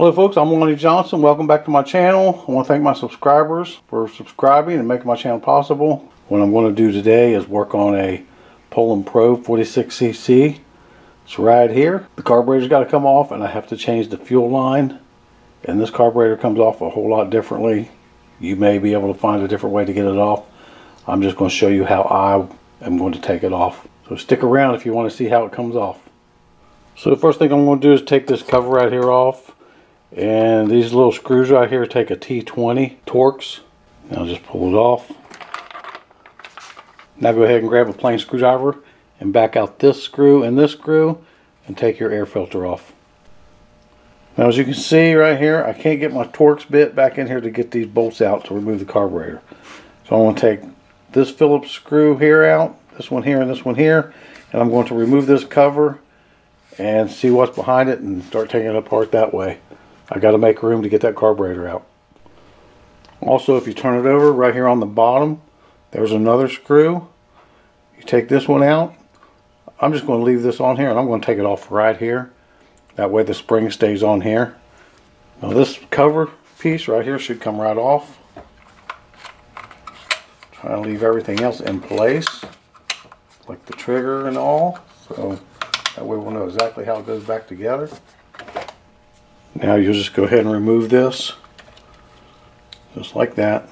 Hello folks, I'm Lonnie Johnson. Welcome back to my channel. I want to thank my subscribers for subscribing and making my channel possible. What I'm going to do today is work on a Poulan Pro 46cc. It's right here. The carburetor's got to come off and I have to change the fuel line. And this carburetor comes off a whole lot differently. You may be able to find a different way to get it off. I'm just going to show you how I am going to take it off. So stick around if you want to see how it comes off. So the first thing I'm going to do is take this cover right here off. And these little screws right here take a T20 Torx. I'll just pull it off. Now go ahead and grab a plain screwdriver and back out this screw and this screw and take your air filter off. Now as you can see right here, I can't get my Torx bit back in here to get these bolts out to remove the carburetor. So I'm going to take this Phillips screw here out, this one here and this one here, and I'm going to remove this cover and see what's behind it and start taking it apart that way. I got to make room to get that carburetor out. Also, if you turn it over right here on the bottom, there's another screw. You take this one out. I'm just going to leave this on here and I'm going to take it off right here. That way the spring stays on here. Now this cover piece right here should come right off. Try to leave everything else in place, like the trigger and all. So that way we'll know exactly how it goes back together. Now you'll just go ahead and remove this. Just like that.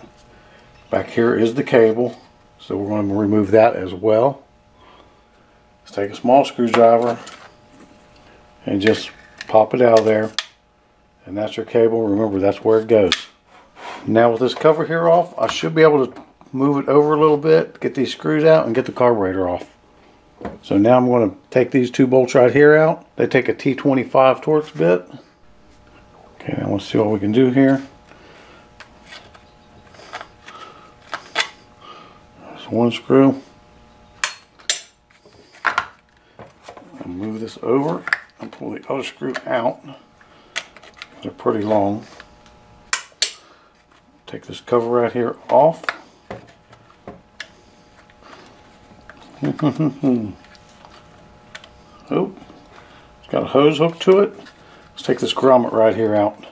Back here is the cable. So we're going to remove that as well. Let's take a small screwdriver and just pop it out of there. And that's your cable. Remember, that's where it goes. Now with this cover here off, I should be able to move it over a little bit, get these screws out, and get the carburetor off. So now I'm going to take these two bolts right here out. They take a T25 Torx bit. Okay, now let's see what we can do here. There's one screw. I'll move this over and pull the other screw out. They're pretty long. Take this cover right here off. oh, it's got a hose hook to it. Let's take this grommet right here out.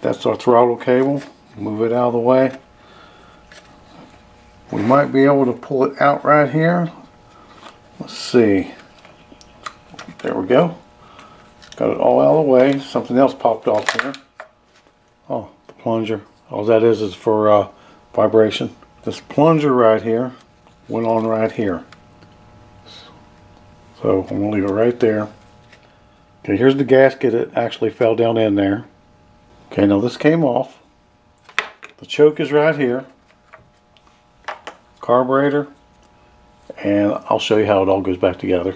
That's our throttle cable. Move it out of the way. We might be able to pull it out right here. Let's see. There we go. Got it all out of the way. Something else popped off here. Oh, the plunger. All that is is for uh, vibration. This plunger right here went on right here. So I'm going to leave it right there. Okay, here's the gasket. It actually fell down in there. Okay, now this came off. The choke is right here. Carburetor. And I'll show you how it all goes back together.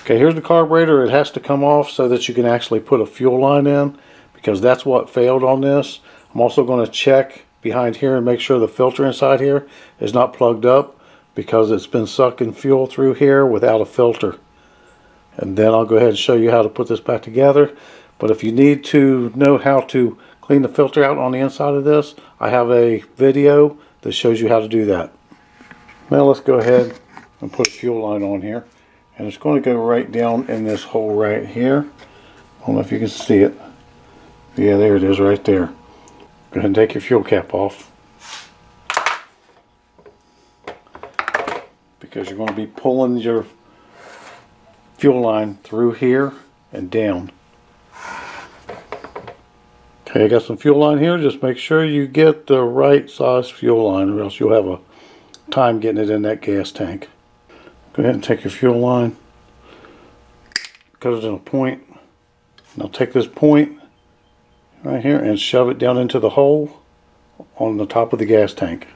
Okay, here's the carburetor. It has to come off so that you can actually put a fuel line in because that's what failed on this. I'm also going to check behind here and make sure the filter inside here is not plugged up because it's been sucking fuel through here without a filter and then I'll go ahead and show you how to put this back together. But if you need to know how to clean the filter out on the inside of this I have a video that shows you how to do that. Now let's go ahead and put a fuel line on here. And it's going to go right down in this hole right here. I don't know if you can see it. Yeah there it is right there. Go ahead and take your fuel cap off. Because you're going to be pulling your fuel line through here and down. Okay, I got some fuel line here. Just make sure you get the right size fuel line or else you'll have a time getting it in that gas tank. Go ahead and take your fuel line, cut it in a point. Now take this point right here and shove it down into the hole on the top of the gas tank.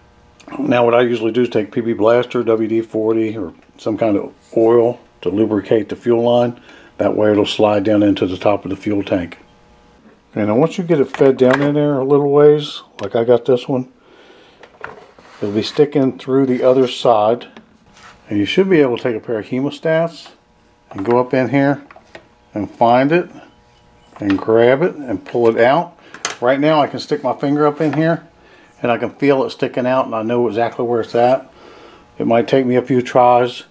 Now what I usually do is take PB Blaster, WD-40 or some kind of oil to lubricate the fuel line. That way it'll slide down into the top of the fuel tank. And once you get it fed down in there a little ways, like I got this one, it'll be sticking through the other side. And you should be able to take a pair of hemostats and go up in here and find it and grab it and pull it out. Right now I can stick my finger up in here and I can feel it sticking out and I know exactly where it's at. It might take me a few tries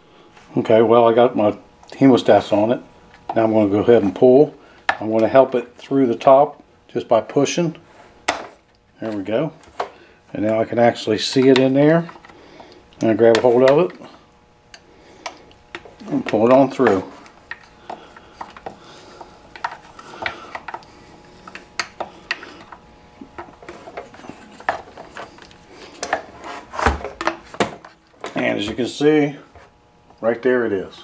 Okay, well I got my hemostats on it. Now I'm going to go ahead and pull. I'm going to help it through the top just by pushing. There we go. And now I can actually see it in there. And I grab a hold of it and pull it on through. And as you can see, right there it is.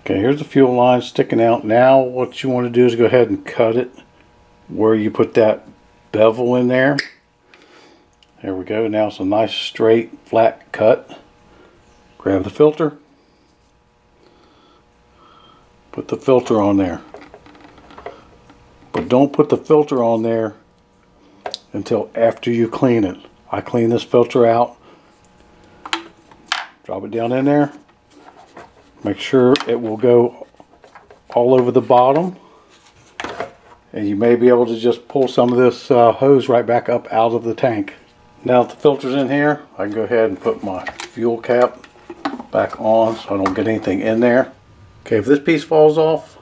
Okay, here's the fuel line sticking out. Now what you want to do is go ahead and cut it where you put that bevel in there. There we go. Now it's a nice straight flat cut. Grab the filter. Put the filter on there. But don't put the filter on there until after you clean it. I clean this filter out Drop it down in there. Make sure it will go all over the bottom. And you may be able to just pull some of this uh, hose right back up out of the tank. Now that the filter's in here, I can go ahead and put my fuel cap back on so I don't get anything in there. Okay, if this piece falls off,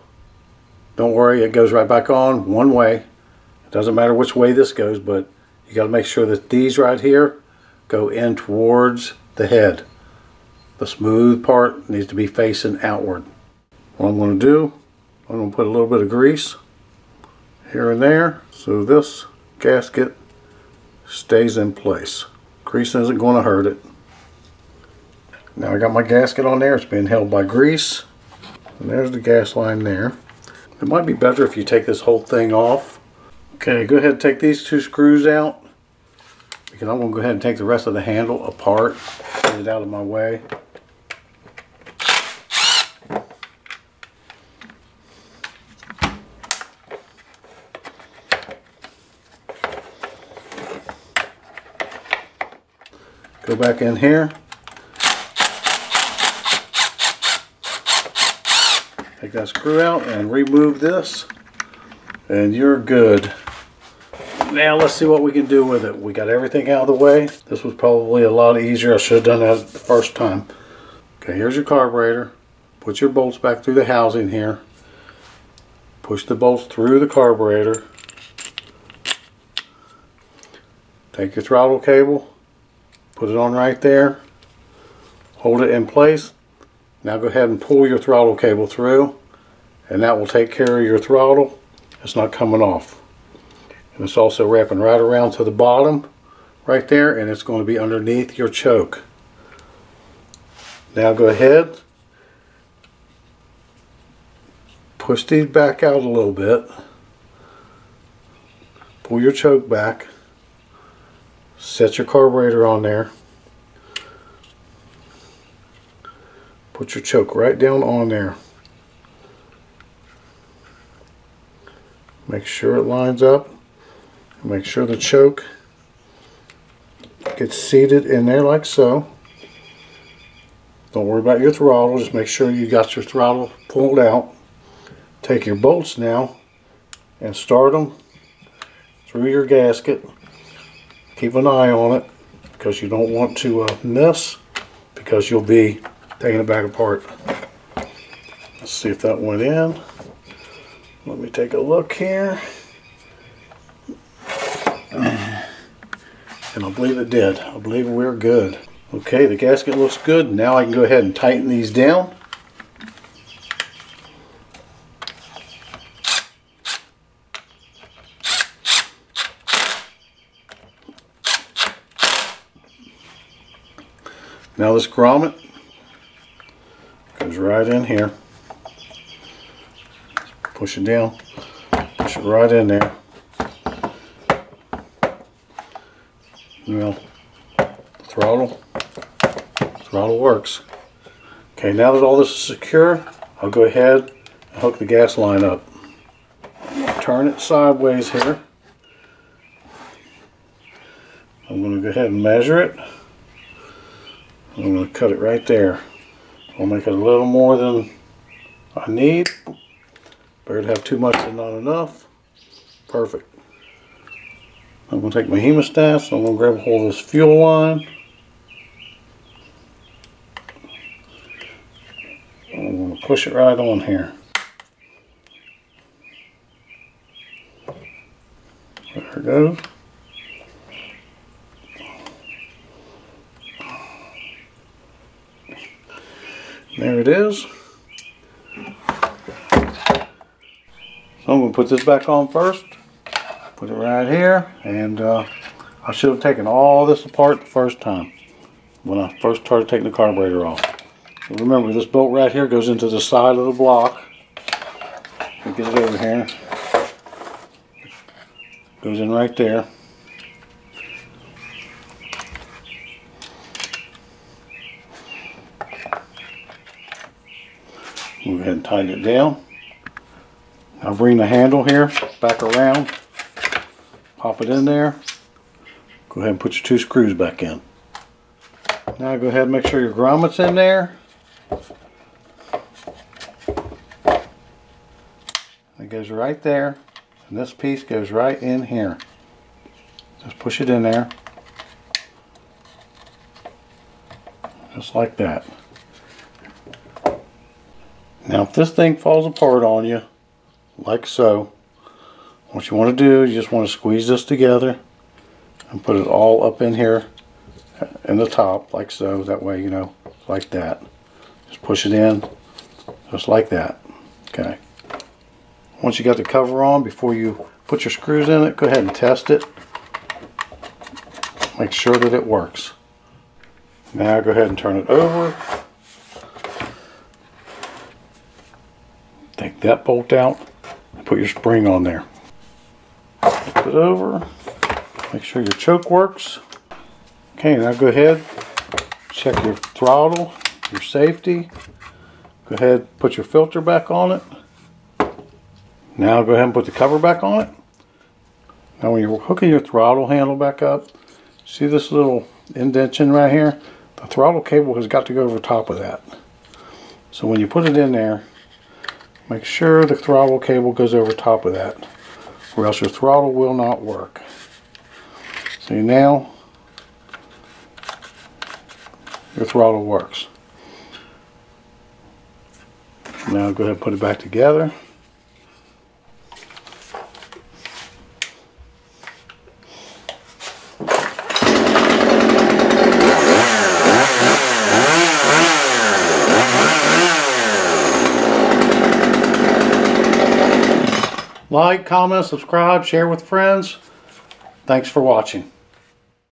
don't worry, it goes right back on one way. It doesn't matter which way this goes, but you got to make sure that these right here go in towards the head. The smooth part needs to be facing outward. What I'm going to do, I'm going to put a little bit of grease here and there so this gasket stays in place. Grease isn't going to hurt it. Now I got my gasket on there. It's being held by grease. And there's the gas line there. It might be better if you take this whole thing off. Okay, go ahead and take these two screws out. Because I'm going to go ahead and take the rest of the handle apart. Get it out of my way. Back in here. Take that screw out and remove this and you're good. Now let's see what we can do with it. We got everything out of the way. This was probably a lot easier. I should have done that the first time. Okay, here's your carburetor. Put your bolts back through the housing here. Push the bolts through the carburetor. Take your throttle cable, Put it on right there. Hold it in place. Now go ahead and pull your throttle cable through and that will take care of your throttle. It's not coming off. And it's also wrapping right around to the bottom right there and it's going to be underneath your choke. Now go ahead, push these back out a little bit, pull your choke back, set your carburetor on there. Put your choke right down on there. Make sure it lines up. Make sure the choke gets seated in there like so. Don't worry about your throttle. Just make sure you got your throttle pulled out. Take your bolts now and start them through your gasket keep an eye on it because you don't want to uh, miss because you'll be taking it back apart. Let's see if that went in. Let me take a look here. And I believe it did. I believe we're good. Okay, the gasket looks good. Now I can go ahead and tighten these down. Now this grommet goes right in here. Push it down, push it right in there. Well, throttle, throttle works. Okay, now that all this is secure, I'll go ahead and hook the gas line up. Turn it sideways here. I'm going to go ahead and measure it. I'm going to cut it right there. I'll make it a little more than I need. Better to have too much than not enough. Perfect. I'm going to take my hemostats. I'm going to grab a hold of this fuel line. I'm going to push it right on here. There it goes. There it is. So I'm going to put this back on first. Put it right here. And uh, I should have taken all this apart the first time. When I first started taking the carburetor off. So remember this bolt right here goes into the side of the block. Let me get it over here. Goes in right there. Go ahead and tighten it down. Now bring the handle here back around. Pop it in there. Go ahead and put your two screws back in. Now go ahead and make sure your grommet's in there. It goes right there. And this piece goes right in here. Just push it in there. Just like that. Now if this thing falls apart on you, like so, what you want to do, you just want to squeeze this together and put it all up in here in the top, like so. That way, you know, like that. Just push it in, just like that. Okay. Once you got the cover on, before you put your screws in it, go ahead and test it. Make sure that it works. Now go ahead and turn it over. That bolt out put your spring on there. Flip it over. Make sure your choke works. Okay, now go ahead, check your throttle, your safety. Go ahead, put your filter back on it. Now go ahead and put the cover back on it. Now when you're hooking your throttle handle back up, see this little indentation right here? The throttle cable has got to go over top of that. So when you put it in there, make sure the throttle cable goes over top of that or else your throttle will not work. See now, your throttle works. Now go ahead and put it back together. Like, comment, subscribe, share with friends. Thanks for watching.